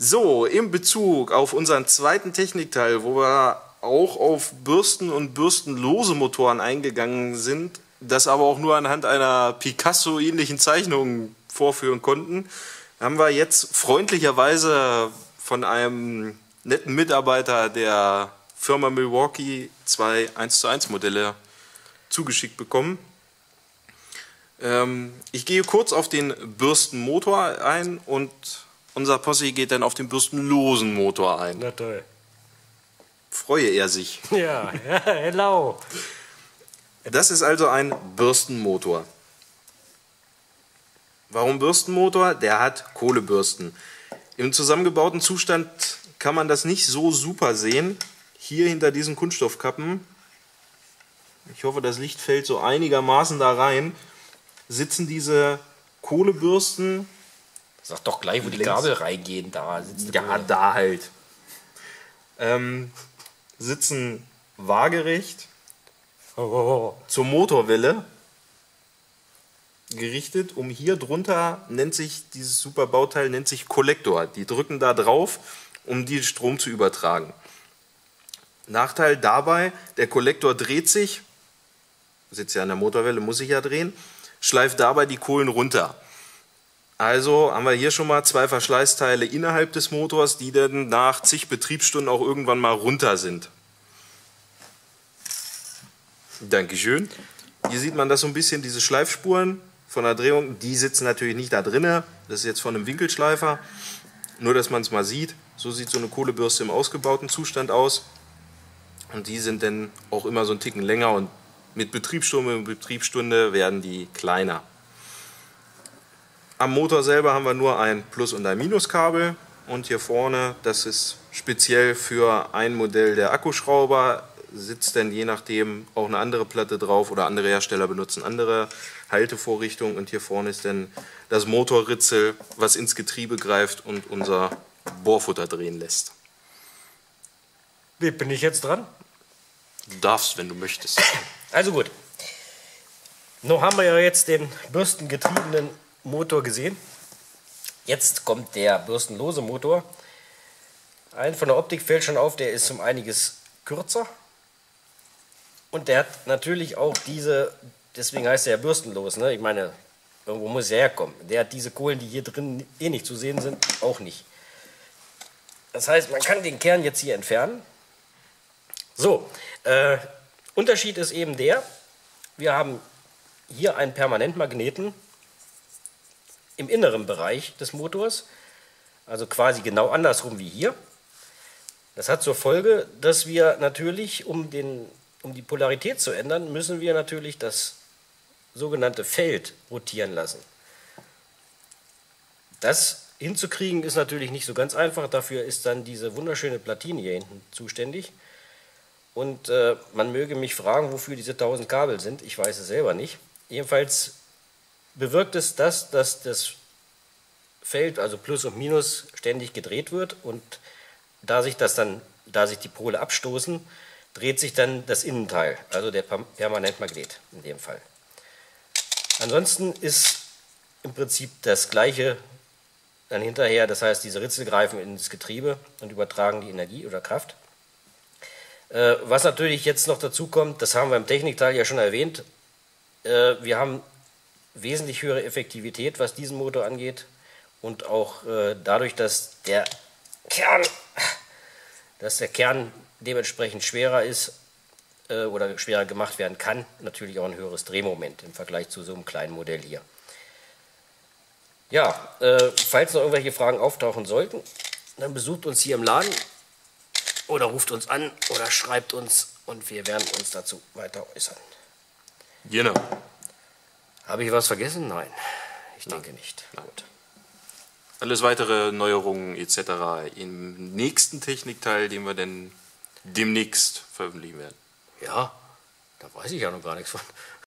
So, in Bezug auf unseren zweiten Technikteil, wo wir auch auf Bürsten und bürstenlose Motoren eingegangen sind, das aber auch nur anhand einer Picasso-ähnlichen Zeichnung vorführen konnten, haben wir jetzt freundlicherweise von einem netten Mitarbeiter der Firma Milwaukee zwei 1 zu 1 Modelle zugeschickt bekommen. Ähm, ich gehe kurz auf den Bürstenmotor ein und unser Posse geht dann auf den bürstenlosen Motor ein. Na toll. Freue er sich. Ja, ja, hello. Das ist also ein Bürstenmotor. Warum Bürstenmotor? Der hat Kohlebürsten. Im zusammengebauten Zustand kann man das nicht so super sehen. Hier hinter diesen Kunststoffkappen, ich hoffe, das Licht fällt so einigermaßen da rein, sitzen diese Kohlebürsten. Sag doch gleich, wo die Gabel reingehen. Da sitzt Ja, Kohle. da halt. Ähm, sitzen waagerecht Oh, oh, oh. zur Motorwelle gerichtet. Um hier drunter nennt sich dieses super Bauteil nennt sich Kollektor. Die drücken da drauf, um den Strom zu übertragen. Nachteil dabei, der Kollektor dreht sich, sitzt ja an der Motorwelle, muss sich ja drehen, schleift dabei die Kohlen runter. Also haben wir hier schon mal zwei Verschleißteile innerhalb des Motors, die dann nach zig Betriebsstunden auch irgendwann mal runter sind. Dankeschön. Hier sieht man das so ein bisschen, diese Schleifspuren von der Drehung, die sitzen natürlich nicht da drinne. Das ist jetzt von einem Winkelschleifer. Nur, dass man es mal sieht. So sieht so eine Kohlebürste im ausgebauten Zustand aus. Und die sind dann auch immer so einen Ticken länger und mit Betriebsstunde und Betriebsstunde werden die kleiner. Am Motor selber haben wir nur ein Plus- und ein Minuskabel. Und hier vorne, das ist speziell für ein Modell der Akkuschrauber, sitzt dann je nachdem auch eine andere Platte drauf oder andere Hersteller benutzen andere Haltevorrichtungen. Und hier vorne ist dann das Motorritzel, was ins Getriebe greift und unser Bohrfutter drehen lässt. Wie bin ich jetzt dran? Du darfst, wenn du möchtest. Also gut. Nun haben wir ja jetzt den bürstengetriebenen Motor gesehen. Jetzt kommt der bürstenlose Motor. Ein von der Optik fällt schon auf, der ist um einiges kürzer. Und der hat natürlich auch diese, deswegen heißt er ja bürstenlos. Ne? Ich meine, irgendwo muss er herkommen. Der hat diese Kohlen, die hier drin eh nicht zu sehen sind, auch nicht. Das heißt, man kann den Kern jetzt hier entfernen. So, äh, Unterschied ist eben der, wir haben hier einen Permanentmagneten im inneren Bereich des Motors, also quasi genau andersrum wie hier. Das hat zur Folge, dass wir natürlich, um, den, um die Polarität zu ändern, müssen wir natürlich das sogenannte Feld rotieren lassen. Das hinzukriegen ist natürlich nicht so ganz einfach. Dafür ist dann diese wunderschöne Platine hier hinten zuständig. Und äh, man möge mich fragen, wofür diese 1000 Kabel sind. Ich weiß es selber nicht. Jedenfalls bewirkt es das, dass das Feld, also Plus und Minus, ständig gedreht wird. Und da sich das dann, da sich die Pole abstoßen, dreht sich dann das Innenteil, also der Perm- Permanentmagnet in dem Fall. Ansonsten ist im Prinzip das gleiche dann hinterher, das heißt, diese Ritzel greifen ins Getriebe und übertragen die Energie oder Kraft. Äh, was natürlich jetzt noch dazu kommt, das haben wir im Technikteil ja schon erwähnt, äh, wir haben wesentlich höhere Effektivität, was diesen Motor angeht und auch äh, dadurch, dass der Kern, dass der Kern dementsprechend schwerer ist äh, oder schwerer gemacht werden kann, natürlich auch ein höheres Drehmoment im Vergleich zu so einem kleinen Modell hier. Ja, äh, falls noch irgendwelche Fragen auftauchen sollten, dann besucht uns hier im Laden oder ruft uns an oder schreibt uns und wir werden uns dazu weiter äußern. Genau. Habe ich was vergessen? Nein, ich denke nicht. Gut. Alles weitere Neuerungen etc. im nächsten Technikteil, den wir dann demnächst veröffentlichen werden. Ja, da weiß ich ja noch gar nichts von.